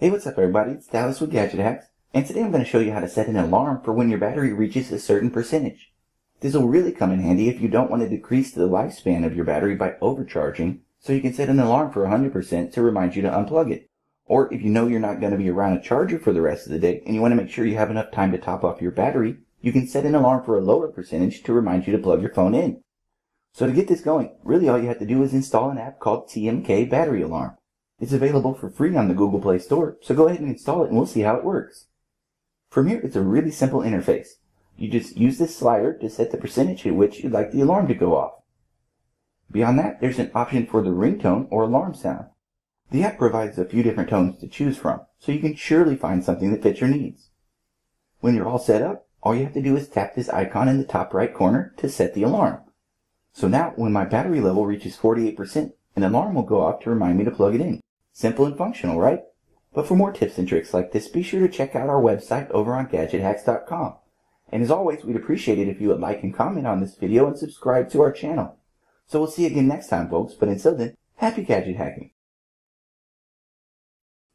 Hey, what's up everybody? It's Dallas with Gadget Hacks, and today I'm going to show you how to set an alarm for when your battery reaches a certain percentage. This will really come in handy if you don't want to decrease the lifespan of your battery by overcharging, so you can set an alarm for 100% to remind you to unplug it. Or if you know you're not going to be around a charger for the rest of the day and you want to make sure you have enough time to top off your battery, you can set an alarm for a lower percentage to remind you to plug your phone in. So to get this going, really all you have to do is install an app called TMK Battery Alarm. It's available for free on the Google Play Store, so go ahead and install it and we'll see how it works. From here, it's a really simple interface. You just use this slider to set the percentage at which you'd like the alarm to go off. Beyond that, there's an option for the ringtone or alarm sound. The app provides a few different tones to choose from, so you can surely find something that fits your needs. When you're all set up, all you have to do is tap this icon in the top right corner to set the alarm. So now, when my battery level reaches 48%, an alarm will go off to remind me to plug it in. Simple and functional, right? But for more tips and tricks like this, be sure to check out our website over on GadgetHacks.com. And as always, we'd appreciate it if you would like and comment on this video and subscribe to our channel. So we'll see you again next time, folks, but until then, happy gadget hacking!